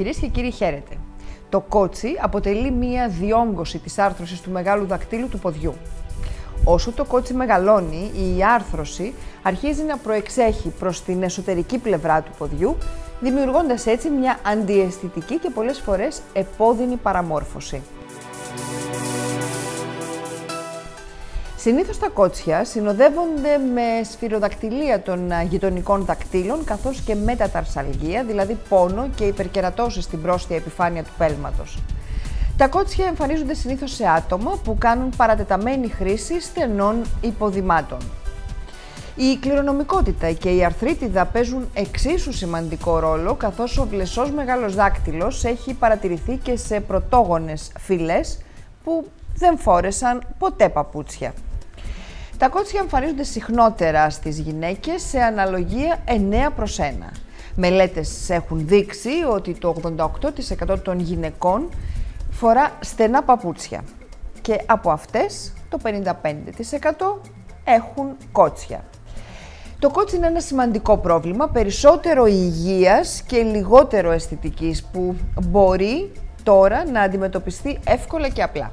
Κυρίες και κύριοι, χαίρετε. Το κότσι αποτελεί μία διόγκωση της άρθρωσης του μεγάλου δακτύλου του ποδιού. Όσο το κότσι μεγαλώνει, η άρθρωση αρχίζει να προεξέχει προς την εσωτερική πλευρά του ποδιού, δημιουργώντας έτσι μια αντιαισθητική και πολλές φορές επώδυνη παραμόρφωση. Συνήθως τα κότσια συνοδεύονται με σφυροδακτηλία των γειτονικών δακτύλων καθώς και μεταταρσαλγία, δηλαδή πόνο και υπερκερατώσεις στην πρόσθετη επιφάνεια του πέλματος. Τα κότσια εμφανίζονται συνήθως σε άτομα που κάνουν παρατεταμένη χρήση στενών υποδημάτων. Η κληρονομικότητα και η αρθρίτιδα παίζουν εξίσου σημαντικό ρόλο, καθώς ο βλεσός μεγάλος δάκτυλος έχει παρατηρηθεί και σε πρωτόγονες φυλές που δεν φόρεσαν ποτέ παπούτσια. Τα κότσια εμφανίζονται συχνότερα στις γυναίκες σε αναλογία 9 προς 1. Μελέτες έχουν δείξει ότι το 88% των γυναικών φορά στενά παπούτσια και από αυτές το 55% έχουν κότσια. Το κότσι είναι ένα σημαντικό πρόβλημα, περισσότερο υγείας και λιγότερο αισθητικής που μπορεί τώρα να αντιμετωπιστεί εύκολα και απλά.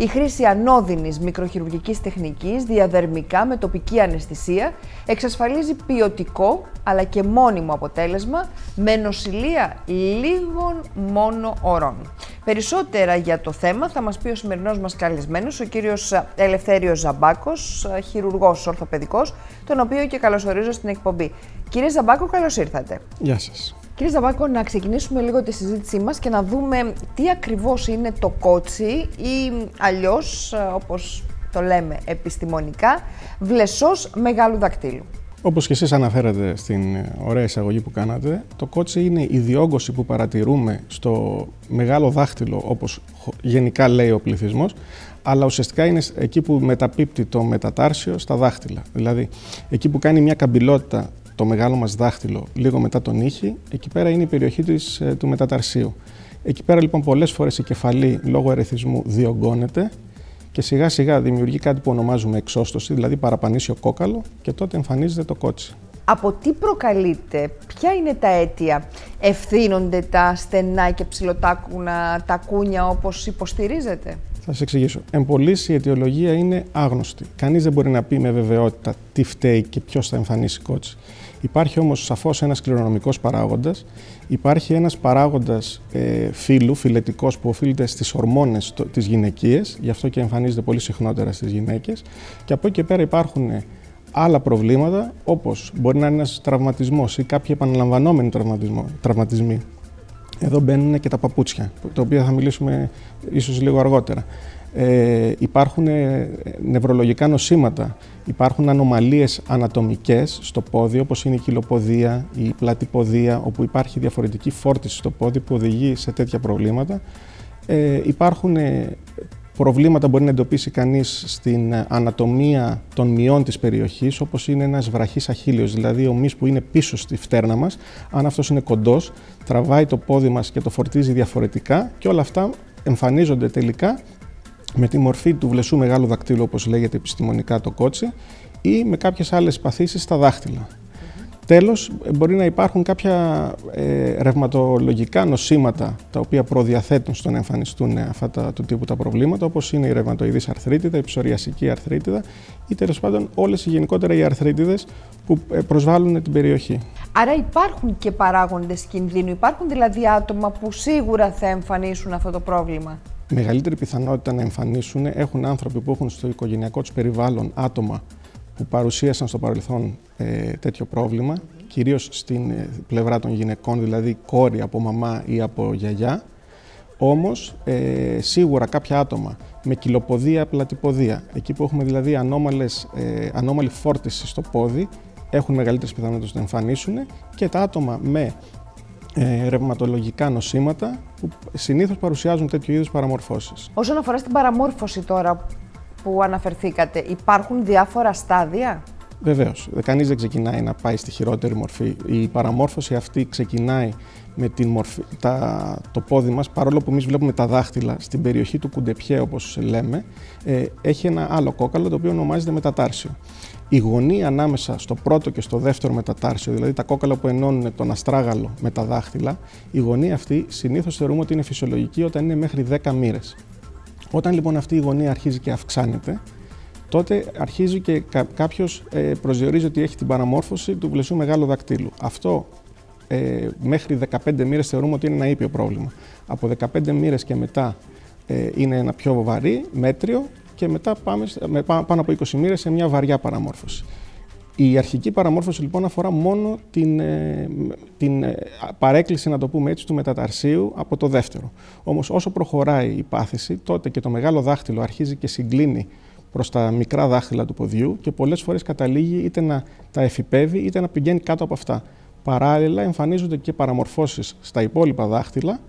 Η χρήση ανώδυνης μικροχειρουργικής τεχνικής διαδερμικά με τοπική αναισθησία εξασφαλίζει ποιοτικό αλλά και μόνιμο αποτέλεσμα με νοσηλεία λίγων μόνο ωρών. Περισσότερα για το θέμα θα μας πει ο σημερινός μας καλεσμένος, ο κύριος Ελευθέριος Ζαμπάκος, χειρουργός ορθοπαιδικός, τον οποίο και καλωσορίζω στην εκπομπή. Κύριε Ζαμπάκο, καλώς ήρθατε. Γεια σας. Κύριε Ζαμπάκο, να ξεκινήσουμε λίγο τη συζήτησή μας και να δούμε τι ακριβώς είναι το κότσι ή αλλιώς, όπως το λέμε επιστημονικά, βλεσός μεγάλου δακτύλου. Όπως και εσείς αναφέρατε στην ωραία εισαγωγή που κάνατε, το κότσι είναι η διόγκωση που παρατηρούμε στο μεγάλο δάχτυλο, όπως γενικά λέει ο πληθυσμός, αλλά ουσιαστικά είναι εκεί που μεταπίπτει το μετατάρσιο στα δάχτυλα. Δηλαδή, εκεί που κάνει μια καμπυλότητα το μεγάλο μας δάχτυλο λίγο μετά τον ήχη, εκεί πέρα είναι η περιοχή της, ε, του μεταταρσίου. Εκεί πέρα λοιπόν πολλές φορές η κεφαλή λόγω ερεθισμού διωγγώνεται και σιγά σιγά δημιουργεί κάτι που ονομάζουμε εξώστοση, δηλαδή παραπανήσιο κόκαλο και τότε εμφανίζεται το κότσι. Από τι προκαλείται, ποια είναι τα αίτια, ευθύνονται τα στενά και ψηλοτάκουνα τα κούνια όπως υποστηρίζεται. Θα σας εξηγήσω. Εν πωλής, η αιτιολογία είναι άγνωστη. Κανείς δεν μπορεί να πει με βεβαιότητα τι φταίει και ποιος θα εμφανίσει κότσι. Υπάρχει όμως σαφώς ένας κληρονομικός παράγοντας. Υπάρχει ένας παράγοντας ε, φύλου, φιλετικός, που οφείλεται στις ορμόνες της γυναικείας, γι' αυτό και εμφανίζεται πολύ συχνότερα στις γυναίκες. Και από εκεί και πέρα υπάρχουν άλλα προβλήματα, όπως μπορεί να είναι ένας τραυματισμός ή κάποιοι επαναλαμβανόμενοι τραυματισμοί. Εδώ μπαίνουν και τα παπούτσια, το οποίο θα μιλήσουμε ίσως λίγο αργότερα. Ε, υπάρχουν ε, νευρολογικά νοσήματα, υπάρχουν ανομαλίες ανατομικές στο πόδι, όπως είναι η κυλοποδία, η πλατυποδία, όπου υπάρχει διαφορετική φόρτιση στο πόδι που οδηγεί σε τέτοια προβλήματα. Ε, υπάρχουν ε, προβλήματα μπορεί να εντοπίσει κανείς στην ανατομία των μειών της περιοχής, όπως είναι ένας βραχής αχίλιος, δηλαδή ο μυς που είναι πίσω στη φτέρνα μας. Αν αυτός είναι κοντός, τραβάει το πόδι μας και το φορτίζει διαφορετικά και όλα αυτά εμφανίζονται τελικά με τη μορφή του βλεσού μεγάλου δακτύλου, όπως λέγεται επιστημονικά το κότσι, ή με κάποιες άλλες παθήσεις στα δάχτυλα. Τέλος, μπορεί να υπάρχουν κάποια ε, ρευματολογικά νοσήματα τα οποία προδιαθέτουν στο να εμφανιστούν αυτά τα, του τύπου τα προβλήματα, όπως είναι η ρευματοειδής αρθρίτιδα, η ψωριασική αρθρίτιδα ή τέλος πάντων όλες οι γενικότερα οι αρθρίτιδες που ε, προσβάλλουν την περιοχή. Άρα υπάρχουν και παράγοντες κινδύνου, υπάρχουν δηλαδή άτομα που σίγουρα θα εμφανίσουν αυτό το πρόβλημα; Μεγαλύτερη πιθανότητα να εμφανίσουν έχουν άνθρωποι που έχουν στο οικογενειακό τους περιβάλλον άτομα που παρουσίασαν στο παρελθόν ε, τέτοιο πρόβλημα, κυρίως στην ε, πλευρά των γυναικών, δηλαδή κόρη από μαμά ή από γιαγιά. Όμως, ε, σίγουρα κάποια άτομα με κυλοποδία, πλατυποδία, εκεί που έχουμε δηλαδή ανώμαλες, ε, ανώμαλη φόρτιση στο πόδι, έχουν μεγαλύτερες πιθανότητες να εμφανίσουν και τα άτομα με ε, ρευματολογικά νοσήματα που συνήθως παρουσιάζουν τέτοιου είδους παραμορφώσεις. Όσον αφορά στην παραμόρφωση τώρα που αναφερθήκατε, υπάρχουν διάφορα στάδια; Βεβαίως. Κανείς δεν ξεκινάει να πάει στη χειρότερη μορφή. Η παραμόρφωση αυτή ξεκινάει με την μορφή, τα, το πόδι μας, παρόλο που εμείς βλέπουμε τα δάχτυλα στην περιοχή του κουντεπιέ όπως λέμε, ε, έχει ένα άλλο κόκαλο το οποίο ονομάζεται μετατάρσιο. Η γωνία ανάμεσα στο πρώτο και στο δεύτερο μετατάρσιο, δηλαδή τα κόκαλα που ενώνουν τον αστράγαλο με τα δάχτυλα, η γωνία αυτή συνήθως θεωρούμε ότι είναι φυσιολογική όταν είναι μέχρι 10 μοίρες. Όταν λοιπόν αυτή η γωνία αρχίζει και αυξάνεται, τότε αρχίζει και κάποιος ε, προσδιορίζει ότι έχει την παραμόρφωση του πλαισίου μεγάλου δακτύλου. Αυτό ε, μέχρι 15 μοίρες θεωρούμε ότι είναι ένα ήπιο πρόβλημα. Από 15 μοίρες και μετά ε, είναι ένα πιο βαρύ, μέτριο και μετά πάμε με πάνω από 20 μοίρες σε μια βαριά παραμόρφωση. Η αρχική παραμόρφωση λοιπόν αφορά μόνο την, ε, την ε, παρέκκληση, να το πούμε έτσι, του μεταταρσίου από το δεύτερο. Όμως όσο προχωράει η πάθηση, τότε και το μεγάλο δάχτυλο αρχίζει και συγκλίνει προς τα μικρά δάχτυλα του ποδιού και πολλές φορές καταλήγει είτε να τα εφηπεύει είτε να πηγαίνει κάτω από αυτά. Παράλληλα, εμφανίζονται και παραμορφώσεις στα υπόλοιπα δάχτυλα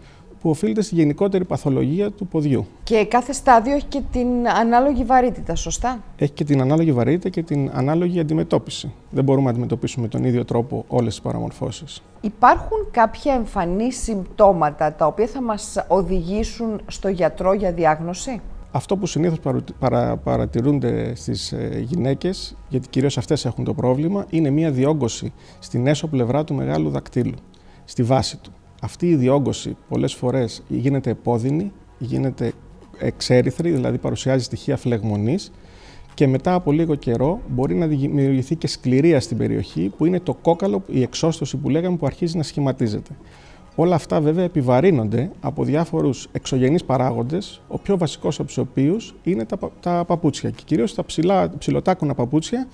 που οφείλεται στη γενικότερη παθολογία του ποδιού. Και κάθε στάδιο έχει και την ανάλογη βαρύτητα, σωστά; Έχει και την ανάλογη βαρύτητα και την ανάλογη αντιμετώπιση. Δεν μπορούμε να αντιμετωπίσουμε τον ίδιο τρόπο όλες τις παραμορφώσεις. Υπάρχουν κάποια εμφανή συμπτώματα τα οποία θα μας οδηγήσουν στο γιατρό για διάγνωση; Αυτό που συνήθως παρα, παρατηρούνται στις ε, γυναίκες, γιατί κυρίως αυτές έχουν το πρόβλημα, είναι μια διόγκωση στην έσω πλευρά του μεγάλου δακτύλου, στη βάση του. Αυτή η διόγκωση πολλές φορές γίνεται επώδυνη, γίνεται εξέριθρη, δηλαδή παρουσιάζει στοιχεία φλεγμονής και μετά από λίγο καιρό μπορεί να δημιουργηθεί και σκληρία στην περιοχή που είναι το κόκαλο, η εξώστοση που λέγαμε που αρχίζει να σχηματίζεται. Όλα αυτά βέβαια επιβαρύνονται από διάφορους εξωγενείς παράγοντες, ο πιο βασικός από τους οποίους είναι τα, τα παπούτσια και κυρίως τα ψηλά, ψηλοτάκουνα παπούτσια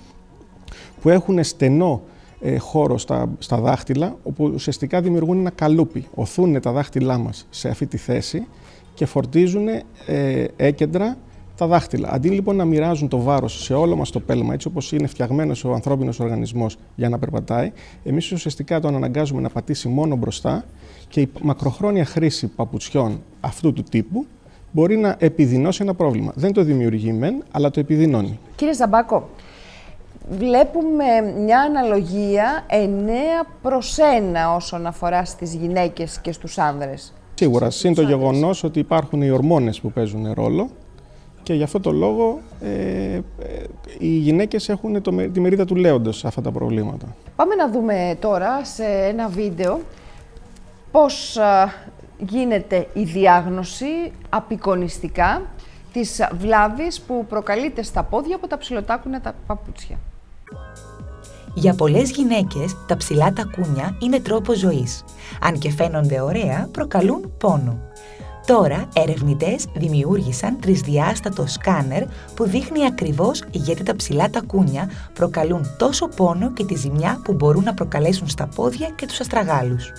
που έχουν στενό ε, χώρο στα, στα δάχτυλα, όπου ουσιαστικά δημιουργούν ένα καλούπι. Οθούν τα δάχτυλά μας σε αυτή τη θέση και φορτίζουν ε, έκεντρα τα δάχτυλα. Αντί λοιπόν να μοιράζουν το βάρος σε όλο μας το πέλμα, έτσι όπως είναι φτιαγμένος ο ανθρώπινος οργανισμός για να περπατάει, εμείς ουσιαστικά τον αναγκάζουμε να πατήσει μόνο μπροστά και η μακροχρόνια χρήση παπουτσιών αυτού του τύπου μπορεί να επιδεινώσει ένα πρόβλημα. Δεν το δημιουργεί μεν, αλλά το επιδεινώνει. Κύριε Ζαμπάκο, βλέπουμε μια αναλογία 9 προς 1 όσον αφορά στις γυναίκες και στους άνδρες. Σίγουρα, συν το γεγονός ότι υπάρχουν οι ορμόνες που παίζουν ρόλο και γι' αυτό το λόγο ε, ε, οι γυναίκες έχουν το, τη μερίδα του λέοντος σε αυτά τα προβλήματα. Πάμε να δούμε τώρα σε ένα βίντεο πώς γίνεται η διάγνωση απεικονιστικά της βλάβης που προκαλείται στα πόδια από τα ψηλοτάκουνα τα παπούτσια. Για πολλές γυναίκες, τα ψηλά τακούνια είναι τρόπος ζωής. Αν και φαίνονται ωραία, προκαλούν πόνο. Τώρα, ερευνητές δημιούργησαν τρισδιάστατο σκάνερ που δείχνει ακριβώς γιατί τα ψηλά τακούνια προκαλούν τόσο πόνο και τη ζημιά που μπορούν να προκαλέσουν στα πόδια και τους αστραγάλους.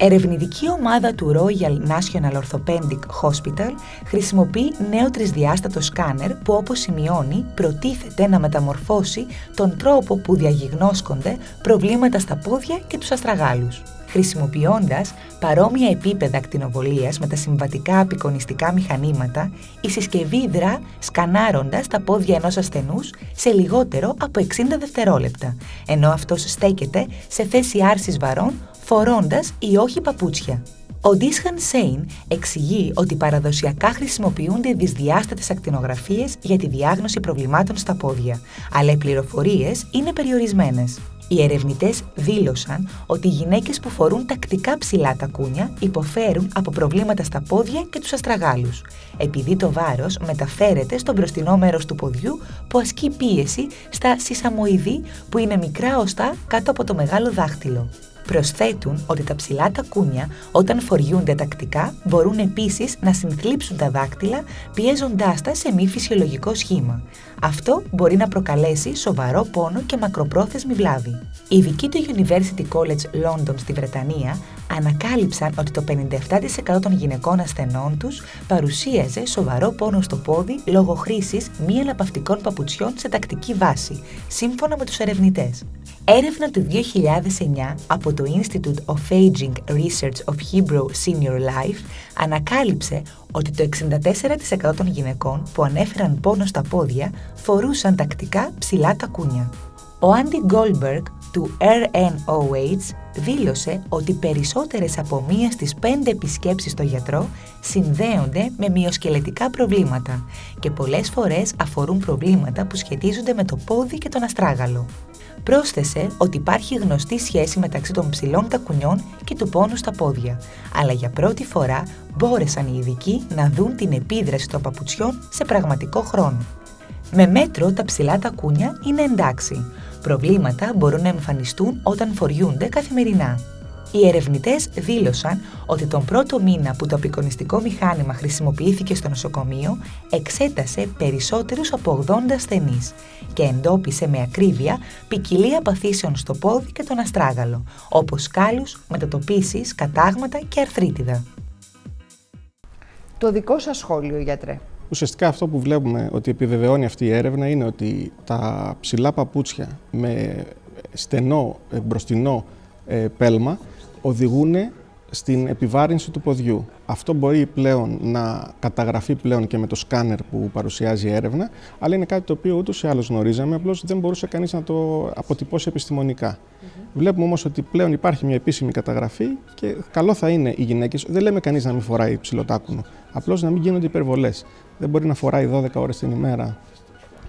Ερευνητική ομάδα του Royal National Orthopedic Hospital χρησιμοποιεί νέο τρισδιάστατο σκάνερ που όπως σημειώνει προτίθεται να μεταμορφώσει τον τρόπο που διαγιγνώσκονται προβλήματα στα πόδια και τους αστραγάλους. Χρησιμοποιώντας παρόμοια επίπεδα ακτινοβολίας με τα συμβατικά απεικονιστικά μηχανήματα, η συσκευή δρά σκανάροντας τα πόδια ενός ασθενούς σε λιγότερο από 60 δευτερόλεπτα, ενώ αυτός στέκεται σε θέση άρσης βαρών φορώντας ή όχι παπούτσια. Ο Ντίσχαν Σέιν εξηγεί ότι παραδοσιακά χρησιμοποιούνται δυσδιάστατες ακτινογραφίες για τη διάγνωση προβλημάτων στα πόδια, αλλά οι πληροφορίες είναι περιορισμένες. Οι ερευνητές δήλωσαν ότι οι γυναίκες που φορούν τακτικά ψηλά τακούνια υποφέρουν από προβλήματα στα πόδια και τους αστραγάλους, επειδή το βάρος μεταφέρεται στο μπροστινό μέρος του ποδιού που ασκεί πίεση στα σισαμοειδή που είναι μικρά οστά κάτω από το μεγάλο δάχτυλο. Προσθέτουν ότι τα ψηλά τακούνια όταν φοριούνται τακτικά μπορούν επίσης να συνθλίψουν τα δάκτυλα πιέζοντάς τα σε μη φυσιολογικό σχήμα. Αυτό μπορεί να προκαλέσει σοβαρό πόνο και μακροπρόθεσμη βλάβη. Οι ειδικοί του University College London στη Βρετανία ανακάλυψαν ότι το 57% των γυναικών ασθενών τους παρουσίαζε σοβαρό πόνο στο πόδι λόγω χρήσης μη ελαπαυτικών παπουτσιών σε τακτική βάση, σύμφωνα με τους ερευνητές. Έρευνα του 2009 από το Institute of Aging Research of Hebrew Senior Life ανακάλυψε ότι το 64% των γυναικών που ανέφεραν πόνο στα πόδια φορούσαν τακτικά ψηλά τακούνια. Ο Άντι Γκόλμπεργκ του RNOH δήλωσε ότι περισσότερες από μία στις πέντε επισκέψεις στο γιατρό συνδέονται με μυοσκελετικά προβλήματα και πολλές φορές αφορούν προβλήματα που σχετίζονται με το πόδι και τον αστράγαλο. Πρόσθεσε ότι υπάρχει γνωστή σχέση μεταξύ των ψηλών τακουνιών και του πόνου στα πόδια, αλλά για πρώτη φορά μπόρεσαν οι ειδικοί να δουν την επίδραση των παπουτσιών σε πραγματικό χρόνο. Με μέτρο τα ψηλά τακούνια είναι εντάξει, Προβλήματα μπορούν να εμφανιστούν όταν φοριούνται καθημερινά. Οι ερευνητές δήλωσαν ότι τον πρώτο μήνα που το απεικονιστικό μηχάνημα χρησιμοποιήθηκε στο νοσοκομείο εξέτασε περισσότερους από 80 ασθενείς και εντόπισε με ακρίβεια ποικιλία παθήσεων στο πόδι και τον αστράγαλο, όπως κάλους, μετατοπίσεις, κατάγματα και αρθρίτιδα. Το δικό σας σχόλιο, γιατρέ. Ουσιαστικά αυτό που βλέπουμε ότι επιβεβαιώνει αυτή η έρευνα είναι ότι τα ψηλά παπούτσια με στενό ε, μπροστινό ε, πέλμα οδηγούν στην επιβάρυνση του ποδιού. Αυτό μπορεί πλέον να καταγραφεί πλέον και με το σκάνερ που παρουσιάζει η έρευνα, αλλά είναι κάτι το οποίο ούτως ή άλλως γνωρίζαμε, απλώς δεν μπορούσε κανείς να το αποτυπώσει επιστημονικά. Βλέπουμε όμως ότι πλέον υπάρχει μια επίσημη καταγραφή και καλό θα είναι οι γυναίκες, δεν λέμε κανείς να μην φοράει ψηλοτάκουνο, απλώς να μην γίνονται υπερβολές. Δεν μπορεί να φοράει 12 ώρες την ημέρα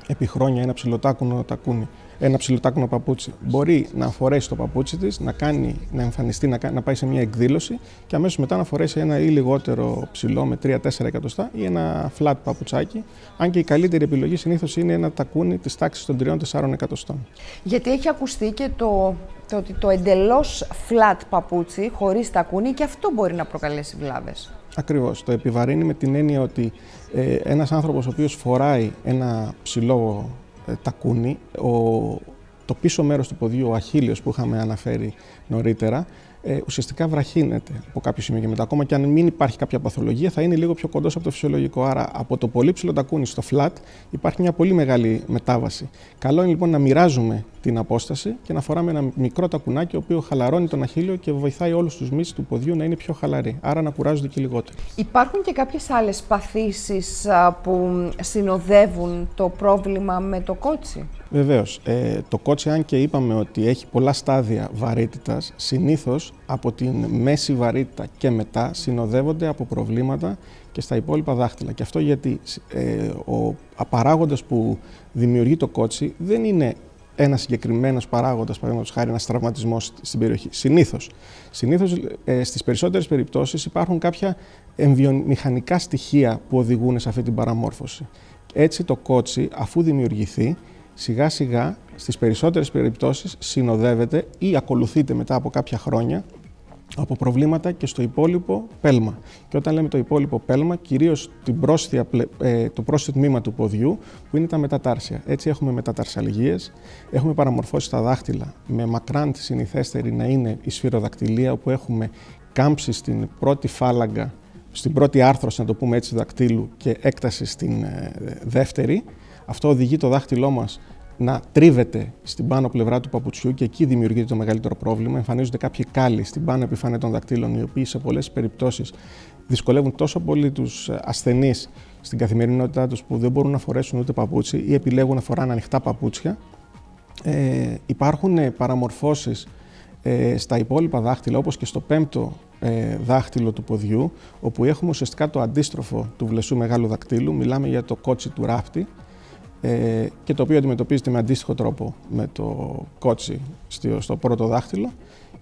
επί χρόνια ένα ψηλοτάκουνο τακούνι ένα ψηλοτάκουνο παπούτσι. Μπορεί να φορέσει το παπούτσι της, να, κάνει, να εμφανιστεί, να, να πάει σε μια εκδήλωση και αμέσως μετά να φορέσει ένα ή λιγότερο ψηλό με 3-4 εκατοστά ή ένα flat παπουτσάκι. Αν και η καλύτερη επιλογή συνήθως είναι ένα τακούνι της τάξης των 3-4 εκατοστών. Γιατί έχει ακουστεί και το, το ότι το εντελώς flat παπούτσι χωρίς τακούνι και αυτό μπορεί να προκαλέσει βλάβες. Ακριβώς. Το επιβαρύνει με την έννοια ότι ε, ένας άνθρωπος ο οποίος φοράει ένα ψηλό ε, τακούνι, ο, το πίσω μέρος του ποδιού, ο αχίλιος που είχαμε αναφέρει νωρίτερα, ε, ουσιαστικά βραχύνεται από κάποιο σημείο και μετά. Ακόμα και αν μην υπάρχει κάποια παθολογία, θα είναι λίγο πιο κοντός από το φυσιολογικό. Άρα, από το πολύ ψηλό τακούνι στο flat υπάρχει μια πολύ μεγάλη μετάβαση. Καλό είναι λοιπόν να μοιράζουμε την απόσταση και να φοράμε ένα μικρό τακουνάκι, ο οποίος χαλαρώνει τον αχίλιο και βοηθάει όλους τους μυς του ποδιού να είναι πιο χαλαροί. Άρα να κουράζονται και λιγότερο. Υπάρχουν και κάποιες άλλες παθήσεις που συνοδεύουν το πρόβλημα με το κότσι; Βεβαίως. Ε, το κότσι, αν και είπαμε ότι έχει πολλά στάδια βαρύτητας, συνήθως από την μέση βαρύτητα και μετά συνοδεύονται από προβλήματα και στα υπόλοιπα δάχτυλα. Και αυτό γιατί ε, ο παράγοντα που δημιουργεί το κότσι δεν είναι ένας συγκεκριμένος παράγοντας, παραδείγματος χάρη, ένας τραυματισμός στην περιοχή. Συνήθως. Συνήθως ε, στις περισσότερες περιπτώσεις υπάρχουν κάποια εμβιομηχανικά στοιχεία που οδηγούν σε αυτή την παραμόρφωση. Έτσι το κότσι, αφού δημιουργηθεί, σιγά σιγά στις περισσότερες περιπτώσεις συνοδεύεται ή ακολουθείται μετά από κάποια χρόνια από προβλήματα και στο υπόλοιπο πέλμα. Και όταν λέμε το υπόλοιπο πέλμα, κυρίως την πρόσθεια, ε, το πρόσθετο τμήμα του ποδιού, που είναι τα μετατάρσια. Έτσι έχουμε μεταταρσαλγίες, έχουμε παραμορφώσει στα δάχτυλα με μακράν τη συνηθέστερη να είναι η σφυροδακτηλία, όπου έχουμε κάμψη στην πρώτη φάλαγγα, στην πρώτη άρθρωση, να το πούμε έτσι, δακτύλου και έκταση στην ε, δεύτερη. Αυτό οδηγεί το δάχτυλό μας να τρίβεται στην πάνω πλευρά του παπουτσιού και εκεί δημιουργείται το μεγαλύτερο πρόβλημα. Εμφανίζονται κάποιοι κάλλοι στην πάνω επιφάνεια των δακτύλων, οι οποίοι σε πολλές περιπτώσεις δυσκολεύουν τόσο πολύ τους ασθενείς στην καθημερινότητά τους που δεν μπορούν να φορέσουν ούτε παπούτσι ή επιλέγουν να φοράνε ανοιχτά παπούτσια. Ε, υπάρχουν παραμορφώσεις ε, στα υπόλοιπα δάχτυλα, όπως και στο πέμπτο ε, δάχτυλο του ποδιού, όπου έχουμε ουσιαστικά το αντίστροφο του βλεσού μεγάλου δακτύλου. Μιλάμε για το κότσι του ράφτη, ε, και το οποίο αντιμετωπίζεται με αντίστοιχο τρόπο με το κότσι στο πρώτο δάχτυλο.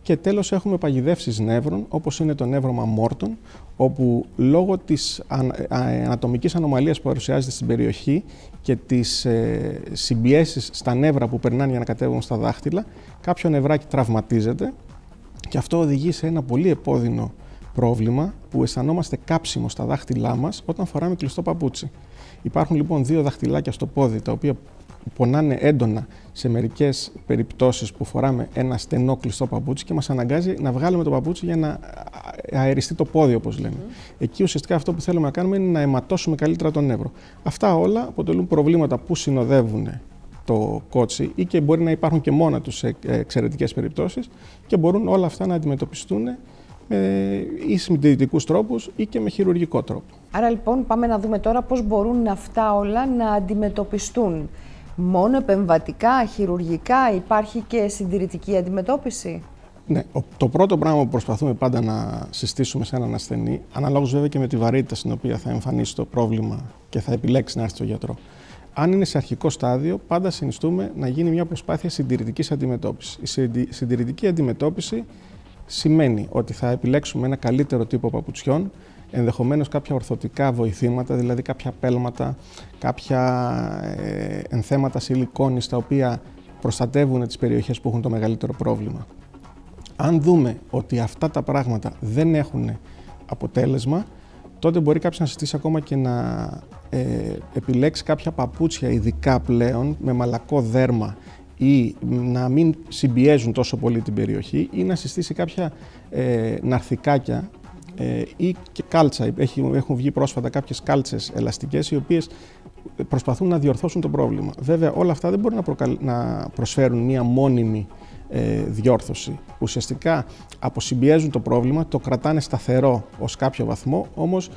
Και τέλος έχουμε παγιδεύσεις νεύρων, όπως είναι το νεύρωμα Μόρτον, όπου λόγω της ανατομικής ανομαλίας που παρουσιάζεται στην περιοχή και τις ε, συμπιέσεις στα νεύρα που περνάνε για να κατέβουν στα δάχτυλα, κάποιο νευράκι τραυματίζεται και αυτό οδηγεί σε ένα πολύ επώδυνο πρόβλημα που αισθανόμαστε κάψιμο στα δάχτυλά μας όταν φοράμε κλειστό παπούτσι. Υπάρχουν λοιπόν δύο δαχτυλάκια στο πόδι τα οποία πονάνε έντονα σε μερικές περιπτώσεις που φοράμε ένα στενό κλειστό παπούτσι και μας αναγκάζει να βγάλουμε το παπούτσι για να αεριστεί το πόδι, όπως λέμε. Εκεί ουσιαστικά αυτό που θέλουμε να κάνουμε είναι να αιματώσουμε καλύτερα τον νεύρο. Αυτά όλα αποτελούν προβλήματα που συνοδεύουν το κότσι ή και μπορεί να υπάρχουν και μόνα τους σε εξαιρετικές περιπτώσεις και μπορούν όλα αυτά να αντιμετωπιστούν με ή συντηρητικούς τρόπους ή και με χειρουργικό τρόπο. Άρα λοιπόν πάμε να δούμε τώρα πώς μπορούν αυτά όλα να αντιμετωπιστούν. Μόνο επεμβατικά, χειρουργικά, υπάρχει και συντηρητική αντιμετώπιση; Ναι, το πρώτο πράγμα που προσπαθούμε πάντα να συστήσουμε σε έναν ασθενή, αναλόγως βέβαια και με τη βαρύτητα στην οποία θα εμφανίσει το πρόβλημα και θα επιλέξει να έρθει στο γιατρό. Αν είναι σε αρχικό στάδιο, πάντα συνιστούμε να γίνει μια προσπάθεια συντηρητικής αντιμετώπισης. Η συντηρητική αντιμετώπιση σημαίνει ότι θα επιλέξουμε ένα καλύτερο τύπο παπουτσιών, ενδεχομένως κάποια ορθωτικά βοηθήματα, δηλαδή κάποια πέλματα, κάποια ε, ενθέματα σιλικόνης τα οποία προστατεύουν τις περιοχές που έχουν το μεγαλύτερο πρόβλημα. Αν δούμε ότι αυτά τα πράγματα δεν έχουν αποτέλεσμα, τότε μπορεί κάποιος να συστήσει ακόμα και να ε, επιλέξει κάποια παπούτσια ειδικά πλέον με μαλακό δέρμα ή να μην συμπιέζουν τόσο πολύ την περιοχή ή να συστήσει κάποια ε, ναρθικάκια ε, ή και κάλτσα. έχουν βγει πρόσφατα κάποιες κάλτσες ελαστικές οι οποίες προσπαθούν να διορθώσουν το πρόβλημα. Βέβαια όλα αυτά δεν μπορούν να, να προσφέρουν μία μόνιμη ε, διόρθωση. Ουσιαστικά αποσυμπιέζουν το πρόβλημα, το κρατάνε σταθερό ως κάποιο βαθμό, όμως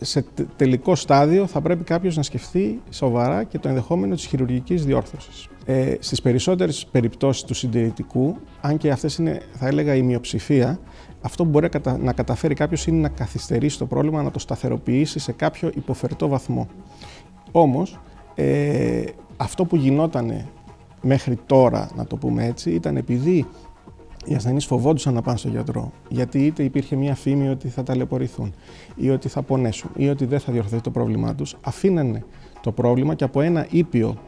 σε τελικό στάδιο θα πρέπει κάποιος να σκεφτεί σοβαρά και το ενδεχόμενο της χειρουργικής διόρθωσης. Ε, στις περισσότερες περιπτώσεις του συντηρητικού, αν και αυτές είναι θα έλεγα η μειοψηφία, αυτό που μπορεί να καταφέρει κάποιος είναι να καθυστερήσει το πρόβλημα, να το σταθεροποιήσει σε κάποιο υποφερτό βαθμό. Όμως, ε, αυτό που γινόταν μέχρι τώρα, να το πούμε έτσι, ήταν επειδή οι ασθενείς φοβόντουσαν να πάνε στο γιατρό. Γιατί είτε υπήρχε μια φήμη ότι θα ταλαιπωρηθούν, ή ότι θα πονέσουν, ή ότι δεν θα διορθωθεί το πρόβλημά τους, αφήνανε το πρόβλημα και από ένα ήπιο,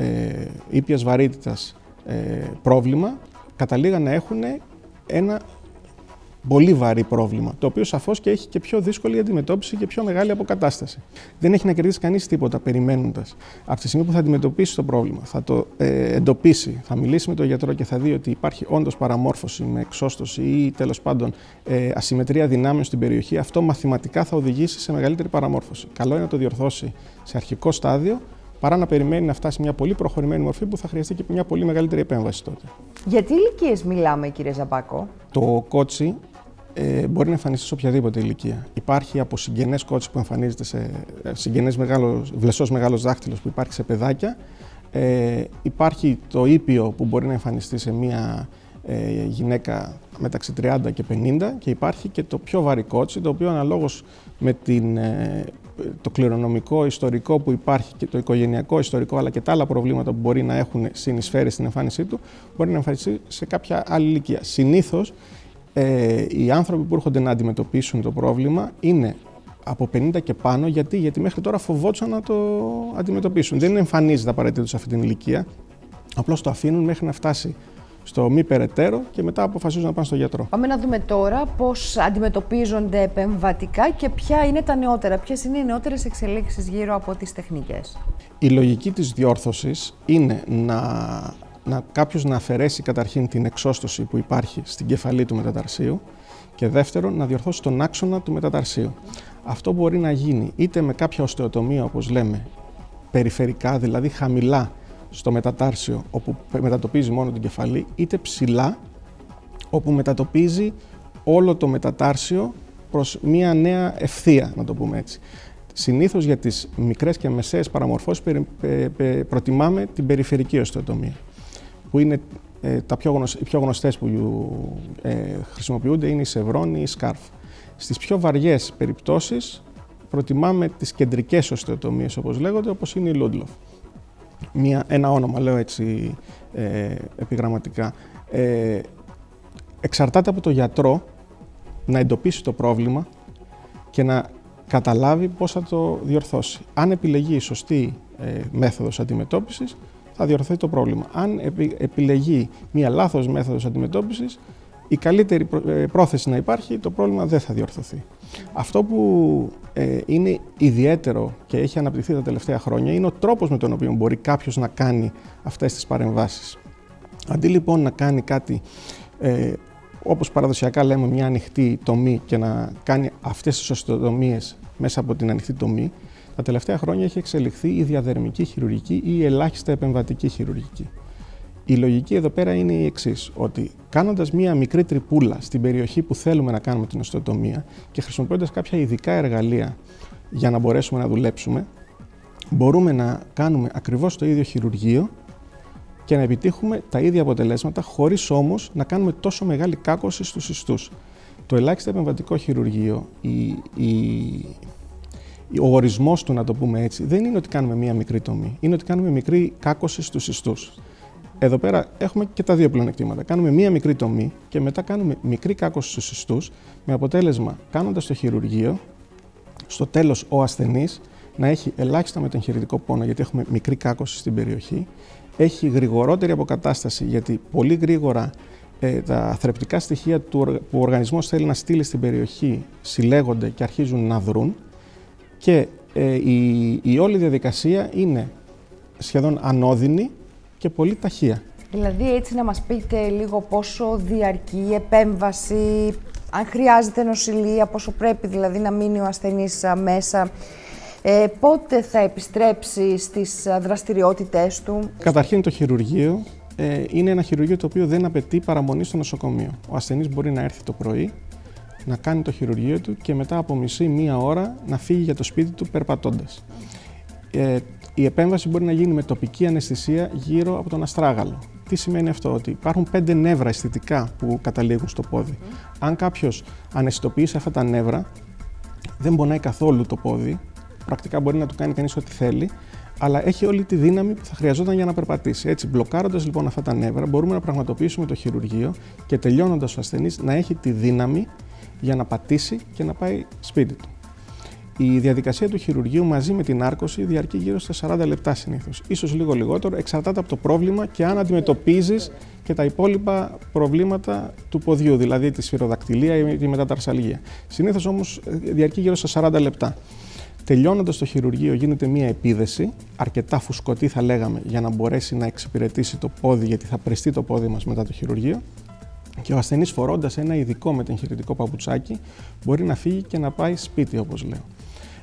ε, ήπιας βαρύτητας ε, πρόβλημα καταλήγαν να έχουν ένα πολύ βαρύ πρόβλημα, το οποίο σαφώς και έχει και πιο δύσκολη αντιμετώπιση και πιο μεγάλη αποκατάσταση. Δεν έχει να κερδίσει κανείς τίποτα περιμένοντας. Από τη στιγμή που θα αντιμετωπίσει το πρόβλημα, θα το ε, εντοπίσει, θα μιλήσει με τον γιατρό και θα δει ότι υπάρχει όντως παραμόρφωση με εξώστοση ή τέλος πάντων ε, ασυμμετρία δυνάμεων στην περιοχή, αυτό μαθηματικά θα οδηγήσει σε μεγαλύτερη παραμόρφωση. Καλό είναι να το διορθώσει σε αρχικό στάδιο παρά να περιμένει να φτάσει μια πολύ προχωρημένη μορφή που θα χρειαστεί και μια πολύ μεγαλύτερη επέμβαση τότε. Για τι ηλικίες μιλάμε, κύριε Ζαμπάκο; Το κότσι ε, μπορεί να εμφανιστεί σε οποιαδήποτε ηλικία. Υπάρχει από συγγενές κότσι που εμφανίζεται σε ε, συγγενές μεγάλος, βλεσός μεγάλος δάχτυλος που υπάρχει σε παιδάκια. Ε, υπάρχει το ήπιο που μπορεί να εμφανιστεί σε μια ε, γυναίκα μεταξύ 30 και 50 και υπάρχει και το πιο βαρύ κότσι, το οποίο αναλόγως με την, ε, το κληρονομικό ιστορικό που υπάρχει και το οικογενειακό ιστορικό αλλά και τα άλλα προβλήματα που μπορεί να έχουν συνεισφέρει στην εμφάνισή του μπορεί να εμφανιστεί σε κάποια άλλη ηλικία. Συνήθως ε, οι άνθρωποι που έρχονται να αντιμετωπίσουν το πρόβλημα είναι από 50 και πάνω, γιατί, γιατί μέχρι τώρα φοβόντουσαν να το αντιμετωπίσουν. Δεν εμφανίζεται απαραίτητο σε αυτή την ηλικία. Απλώς το αφήνουν μέχρι να φτάσει στο μη περαιτέρω και μετά αποφασίζουν να πάνε στο γιατρό. Πάμε να δούμε τώρα πώς αντιμετωπίζονται επεμβατικά και ποια είναι τα νεότερα, ποιες είναι οι νεότερες εξελίξεις γύρω από τις τεχνικές. Η λογική της διόρθωσης είναι να να, κάποιος να αφαιρέσει καταρχήν την εξώστοση που υπάρχει στην κεφαλή του μεταταρσίου και δεύτερον να διορθώσει τον άξονα του μεταταρσίου. Αυτό μπορεί να γίνει είτε με κάποια οστεοτομία όπως λέμε περιφερικά, δηλαδή χαμηλά στο μετατάρσιο όπου μετατοπίζει μόνο την κεφαλή, είτε ψηλά όπου μετατοπίζει όλο το μετατάρσιο προς μία νέα ευθεία, να το πούμε έτσι. Συνήθως για τις μικρές και μεσαίες παραμορφώσεις προτιμάμε την περιφερική οστεοτομία που είναι ε, τα πιο γνωσ... οι πιο γνωστές που ε, χρησιμοποιούνται είναι η σευρώνη ή η σκάρφ. Στις πιο βαριές περιπτώσεις προτιμάμε τις κεντρικές οστεοτομίες όπως λέγονται, όπως είναι η Λούντλοφ. Μια, ένα όνομα, λέω έτσι ε, επιγραμματικά. Ε, εξαρτάται από το γιατρό να εντοπίσει το πρόβλημα και να καταλάβει πώς θα το διορθώσει. Αν επιλεγεί η σωστή ε, μέθοδος αντιμετώπισης, θα διορθωθεί το πρόβλημα. Αν επιλεγεί μια λάθος μέθοδος αντιμετώπισης, η καλύτερη ε, πρόθεση να υπάρχει, το πρόβλημα δεν θα διορθωθεί. Αυτό που ε, είναι ιδιαίτερο και έχει αναπτυχθεί τα τελευταία χρόνια είναι ο τρόπος με τον οποίο μπορεί κάποιος να κάνει αυτές τις παρεμβάσεις. Αντί λοιπόν να κάνει κάτι ε, όπως παραδοσιακά λέμε μια ανοιχτή τομή και να κάνει αυτές τις οστοτομίες μέσα από την ανοιχτή τομή, τα τελευταία χρόνια έχει εξελιχθεί η διαδερμική χειρουργική ή η ελάχιστα επεμβατική χειρουργική. Η λογική εδώ πέρα είναι η εξής: Ότι κάνοντας μία μικρή τρυπούλα στην περιοχή που θέλουμε να κάνουμε την οστεοτομία και χρησιμοποιώντας κάποια ειδικά εργαλεία για να μπορέσουμε να δουλέψουμε, μπορούμε να κάνουμε ακριβώς το ίδιο χειρουργείο και να επιτύχουμε τα ίδια αποτελέσματα, χωρίς όμως να κάνουμε τόσο μεγάλη κάκωση στους ιστούς. Το ελάχιστο επεμβατικό χειρουργείο, η, η, ο ορισμός του, να το πούμε έτσι, δεν είναι ότι κάνουμε μία μικρή τομή. Είναι ότι κάνουμε μικρή κάκωση στους ιστούς. Εδώ πέρα έχουμε και τα δύο πλεονεκτήματα. Κάνουμε μία μικρή τομή και μετά κάνουμε μικρή κάκωση στους ιστούς, με αποτέλεσμα, κάνοντας το χειρουργείο, στο τέλος ο ασθενής να έχει ελάχιστα μετεγχειρητικό πόνο, γιατί έχουμε μικρή κάκωση στην περιοχή, έχει γρηγορότερη αποκατάσταση, γιατί πολύ γρήγορα ε, τα θρεπτικά στοιχεία του, που ο οργανισμός θέλει να στείλει στην περιοχή συλλέγονται και αρχίζουν να δρούν και ε, η, η όλη διαδικασία είναι σχεδόν ανώδυνη και πολύ ταχεία. Δηλαδή έτσι να μας πείτε λίγο πόσο διαρκεί η επέμβαση, αν χρειάζεται νοσηλεία, πόσο πρέπει δηλαδή να μείνει ο ασθενής μέσα, ε, πότε θα επιστρέψει στις δραστηριότητές του; Καταρχήν το χειρουργείο ε, είναι ένα χειρουργείο το οποίο δεν απαιτεί παραμονή στο νοσοκομείο. Ο ασθενής μπορεί να έρθει το πρωί, να κάνει το χειρουργείο του και μετά από μισή μία ώρα να φύγει για το σπίτι του περπατώντας. Ε, η επέμβαση μπορεί να γίνει με τοπική αναισθησία γύρω από τον αστράγαλο. Τι σημαίνει αυτό, ότι υπάρχουν πέντε νεύρα αισθητικά που καταλήγουν στο πόδι. Αν κάποιος αναισθητοποιήσει αυτά τα νεύρα, δεν πονάει καθόλου το πόδι. Πρακτικά μπορεί να του κάνει κανείς ό,τι θέλει, αλλά έχει όλη τη δύναμη που θα χρειαζόταν για να περπατήσει. Έτσι, μπλοκάροντας λοιπόν αυτά τα νεύρα, μπορούμε να πραγματοποιήσουμε το χειρουργείο και τελειώνοντας ο ασθενής να έχει τη δύναμη για να πατήσει και να πάει σπίτι του. Η διαδικασία του χειρουργείου μαζί με την άρκωση διαρκεί γύρω στα 40 λεπτά συνήθως. σω λίγο λιγότερο, εξαρτάται από το πρόβλημα και αν αντιμετωπίζεις και τα υπόλοιπα προβλήματα του ποδιού, δηλαδή τη σφυροδακτηλία ή τη μεταταρσαλγία. Συνήθως όμως διαρκεί γύρω στα 40 λεπτά. Τελειώνοντας το χειρουργείο, γίνεται μία επίδεση, αρκετά φουσκωτή θα λέγαμε, για να μπορέσει να εξυπηρετήσει το πόδι, γιατί θα πρεστεί το πόδι μας μετά το χειρουργείο. Και ο ασθενής φορώντας ένα ειδικό μετεγχειρητικό παπουτσάκι, μπορεί να φύγει και να πάει σπίτι, όπως λέω.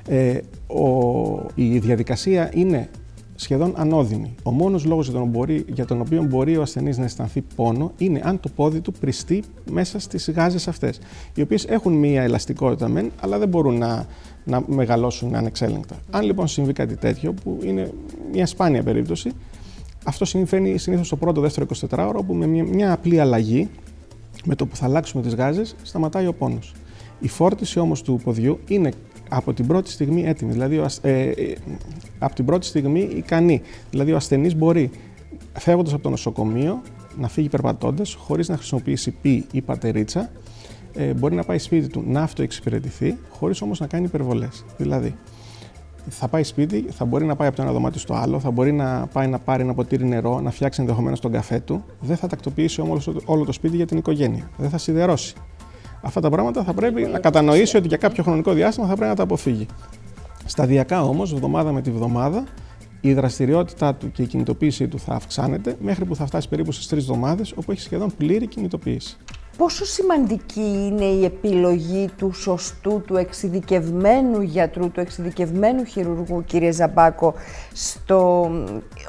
Ε, ο, η διαδικασία είναι σχεδόν ανώδυνη. Ο μόνος λόγος για τον, μπορεί, για τον οποίο μπορεί ο ασθενής να αισθανθεί πόνο είναι αν το πόδι του πριστεί μέσα στις γάζες αυτές, οι οποίες έχουν μία ελαστικότητα μεν, αλλά δεν μπορούν να, να μεγαλώσουν ανεξέλεγκτα. Αν λοιπόν συμβεί κάτι τέτοιο, που είναι μια σπάνια περίπτωση, αυτό συμβαίνει συνήθως στο πρώτο, δεύτερο 24ωρο, όπου με μια, μια απλή αλλαγή, με το που θα αλλάξουμε τις γάζες, σταματάει ο πόνος. Η φόρτιση όμως του ποδιού είναι από την πρώτη στιγμή έτοιμη, δηλαδή ε, ε, από την πρώτη στιγμή ικανή. Δηλαδή ο ασθενής μπορεί φεύγοντας από το νοσοκομείο να φύγει περπατώντας χωρίς να χρησιμοποιήσει πι ή πατερίτσα, ε, μπορεί να πάει σπίτι του να αυτοεξυπηρετηθεί χωρίς όμως να κάνει υπερβολές. Δηλαδή θα πάει σπίτι, θα μπορεί να πάει από το ένα δωμάτιο στο άλλο, θα μπορεί να πάει να πάρει ένα ποτήρι νερό, να φτιάξει ενδεχομένως τον καφέ του. Δεν θα τακτοποιήσει όμως όλο το σπίτι για την οικογένεια. Δεν θα σιδερώσει αυτά τα πράγματα θα πρέπει να κατανοήσει ότι για κάποιο χρονικό διάστημα θα πρέπει να τα αποφύγει. Σταδιακά όμως, εβδομάδα με τη βδομάδα, η δραστηριότητά του και η κινητοποίησή του θα αυξάνεται μέχρι που θα φτάσει περίπου στις τρεις εβδομάδες, όπου έχει σχεδόν πλήρη κινητοποίηση. Πόσο σημαντική είναι η επιλογή του σωστού, του εξειδικευμένου γιατρού, του εξειδικευμένου χειρουργού, κύριε Ζαμπάκο, στο,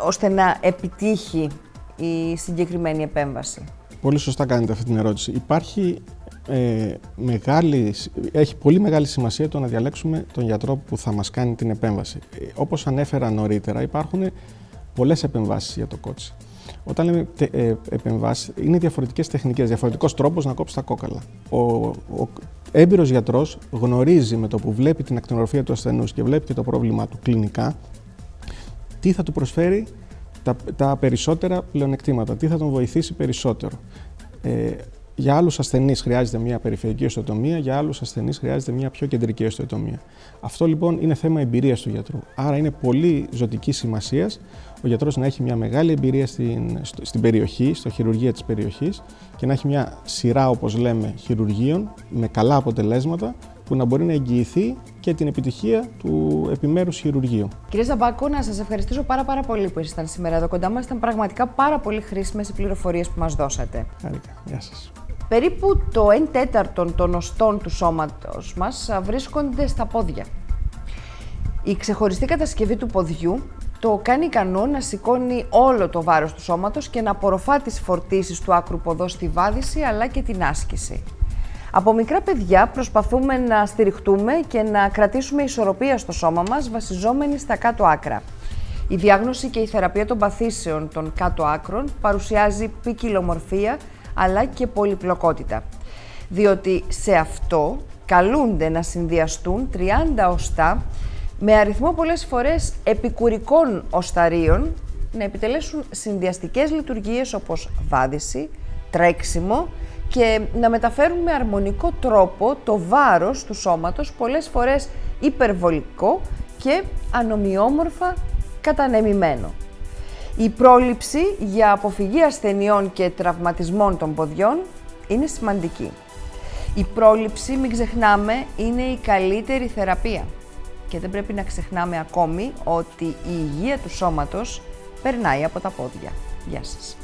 ώστε να επιτύχει η συγκεκριμένη επέμβαση; Πολύ σωστά κάνετε αυτή την ερώτηση. Υπάρχει ε, μεγάλη, έχει πολύ μεγάλη σημασία το να διαλέξουμε τον γιατρό που θα μας κάνει την επέμβαση. Ε, όπως ανέφερα νωρίτερα, υπάρχουν πολλές επεμβάσεις για το κότσι. Όταν λέμε ε, επεμβάσεις, είναι διαφορετικές τεχνικές, διαφορετικός τρόπος να κόψεις τα κόκαλα. Ο, ο έμπειρος γιατρός γνωρίζει με το που βλέπει την ακτινορροφία του ασθενούς και βλέπει και το πρόβλημά του κλινικά, τι θα του προσφέρει τα, τα περισσότερα πλεονεκτήματα, τι θα τον βοηθήσει περισσότερο. Ε, για άλλους ασθενείς χρειάζεται μια περιφερειακή οστεοτομία, για άλλους ασθενείς χρειάζεται μια πιο κεντρική οστεοτομία. Αυτό λοιπόν είναι θέμα εμπειρίας του γιατρού. Άρα είναι πολύ ζωτικής σημασίας ο γιατρός να έχει μια μεγάλη εμπειρία στην, στην περιοχή, στο χειρουργία της περιοχής και να έχει μια σειρά, όπως λέμε, χειρουργείων με καλά αποτελέσματα που να μπορεί να εγγυηθεί και την επιτυχία του επιμέρους χειρουργείου. Κύριε Ζαμπάκο, να σας ευχαριστήσω πάρα, πάρα πολύ που ήσασταν σήμερα εδώ κοντά μας. Ήταν πραγματικά πάρα πολύ χρήσιμες οι πληροφορίες που μας δώσατε. Χάρηκα. Γεια σας. Περίπου το 1 τέταρτο των οστών του σώματος μας βρίσκονται στα πόδια. Η ξεχωριστή κατασκευή του ποδιού το κάνει ικανό να σηκώνει όλο το βάρος του σώματος και να απορροφά τις φορτίσεις του άκρου ποδό στη βάδιση αλλά και την άσκηση. Από μικρά παιδιά προσπαθούμε να στηριχτούμε και να κρατήσουμε ισορροπία στο σώμα μας βασιζόμενοι στα κάτω άκρα. Η διάγνωση και η θεραπεία των παθήσεων των κάτω άκρων παρουσιάζει ποικιλομορφία αλλά και πολυπλοκότητα. Διότι σε αυτό καλούνται να συνδυαστούν 30 οστά με αριθμό πολλές φορές επικουρικών οσταρίων να επιτελέσουν συνδυαστικές λειτουργίες όπως βάδιση, τρέξιμο και να μεταφέρουν με αρμονικό τρόπο το βάρος του σώματος, πολλές φορές υπερβολικό και ανομοιόμορφα κατανεμημένο. Η πρόληψη για αποφυγή ασθενειών και τραυματισμών των ποδιών είναι σημαντική. Η πρόληψη, μην ξεχνάμε, είναι η καλύτερη θεραπεία. Και δεν πρέπει να ξεχνάμε ακόμη ότι η υγεία του σώματος περνάει από τα πόδια. Γεια σας.